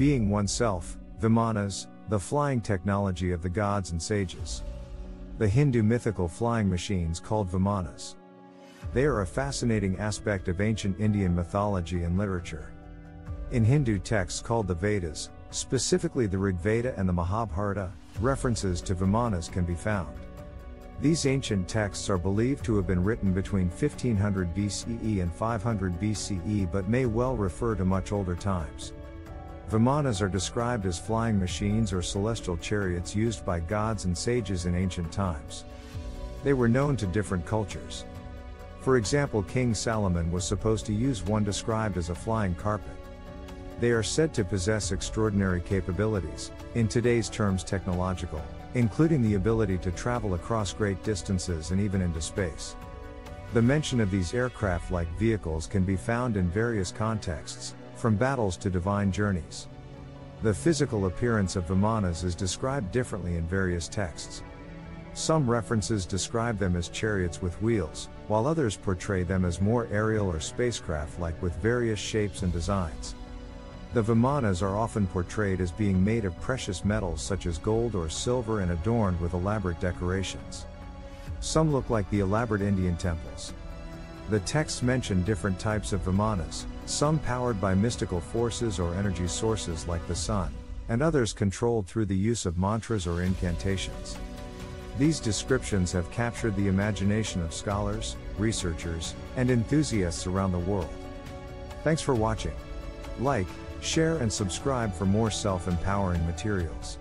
Being oneself, Vimanas, the flying technology of the gods and sages. The Hindu mythical flying machines called Vimanas. They are a fascinating aspect of ancient Indian mythology and literature. In Hindu texts called the Vedas, specifically the Rig Veda and the Mahabharata, references to Vimanas can be found. These ancient texts are believed to have been written between 1500 BCE and 500 BCE but may well refer to much older times. Vimanas are described as flying machines or celestial chariots used by gods and sages in ancient times. They were known to different cultures. For example, King Solomon was supposed to use one described as a flying carpet. They are said to possess extraordinary capabilities, in today's terms technological, including the ability to travel across great distances and even into space. The mention of these aircraft like vehicles can be found in various contexts, from battles to divine journeys. The physical appearance of Vimanas is described differently in various texts. Some references describe them as chariots with wheels, while others portray them as more aerial or spacecraft like with various shapes and designs. The Vimanas are often portrayed as being made of precious metals such as gold or silver and adorned with elaborate decorations. Some look like the elaborate Indian temples. The texts mention different types of Vimanas, some powered by mystical forces or energy sources like the sun, and others controlled through the use of mantras or incantations. These descriptions have captured the imagination of scholars, researchers, and enthusiasts around the world. Thanks for watching. Like, share and subscribe for more self-empowering materials.